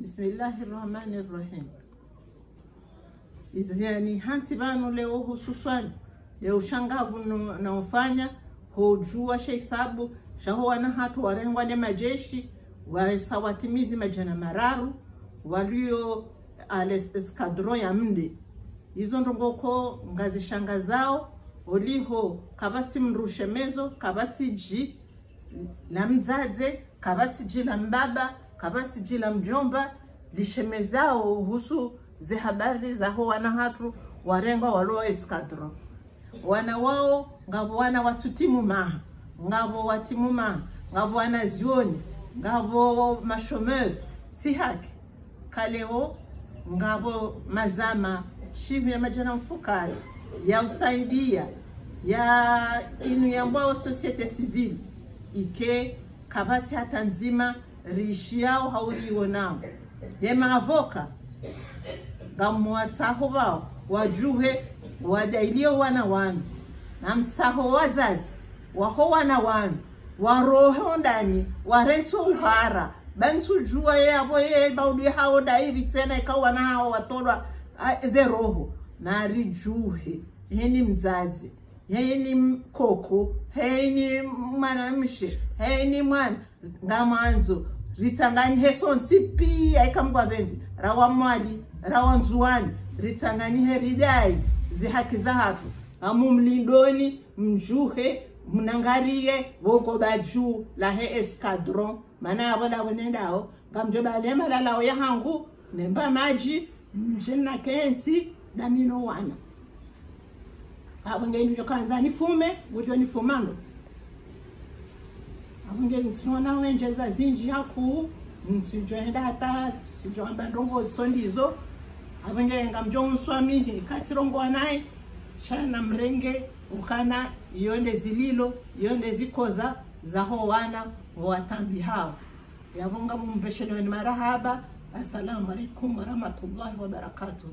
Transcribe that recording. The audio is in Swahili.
Bismillahi rahmani rahim. Iziani hanti vanu leo hususan leo ushangavu naofanya hojua shaisabu shahowana hatu warengwa ne majeshi wasawatimizi majana mararu walio ale eskadron ya mde izo ndongoko ngazishanga zao oliho kavatsi mrushemezo kavatsi ji na mdzadze kavatsi ji la mbaba kavatsi ji la mjomba lishemezao husu ze habari zaho wana hatu warengwa waloa eskadro. Wana wao ngavo wana watutimu maha ngabo watimu maha ngavo wana zioni ngavo mashomeri si haki. Kaleo ngabo mazama shivu ya majana mfukari ya usaidia ya inu ya yambwao societe civile ike kabati hata nzima riishi yao hauriwo nao. Yemaavoka ngamuwatsaho vao wajuhe wadailio wana wanu. Namtsaho wadzadzi waho wana wanu. Waroho ndani warentso uhara. Bantsu jua yavo ye baudi hao dairi tsena ikawana hao watolwa zeroho ze roho. Nari juhe. Heni mdzadzi heni mkoko. Heni mwanamshe. Heni mwana. Ngamanzo ritsanganihe sonsi pii aikamgwavenzi rawa mwali rawa nzuwani. Ritsanganihe ridai zihaki zahatu. Hamu mlidoni mjuhe mnangariye woko bajuu lahe escadron mana yavo lavo nendawo ngamjo balema lalawo yahangu nemba maji mjena kensi daminowana avo ngeinjo kanza nifume gujo nifumano avongeni tinoona wenjeza zinji yaku nsijoenda hata sijoamba ndongoziso ndizo avongeni ngamjo unswamihi katirongwa naye shana mrenge ukana iyonde zililo iyonde zikoza zaho wana watambi hao yavonga mumbesheleweni marahaba. Assalamu alaikum warahmatullahi wabarakatuh